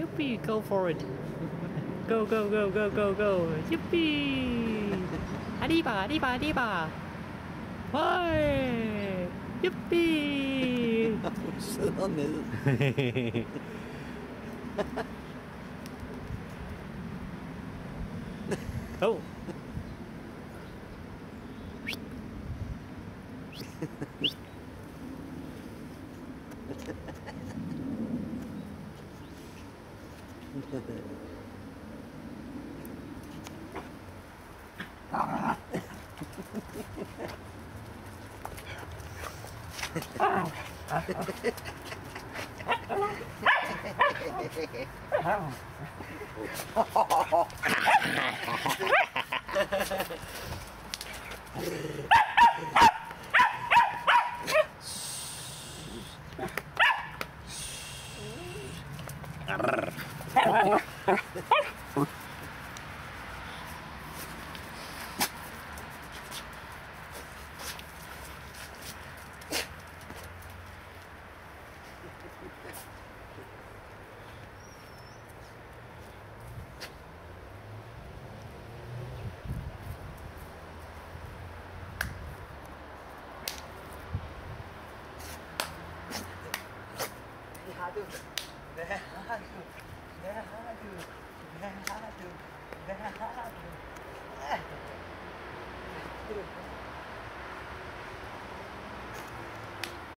Yippee! Go for it! Go go go go go go! Yippee! Arriba arriba arriba! Høj! Yippee! Du sidder ned. oh! There do. There do. 가득. 네. Do. There do.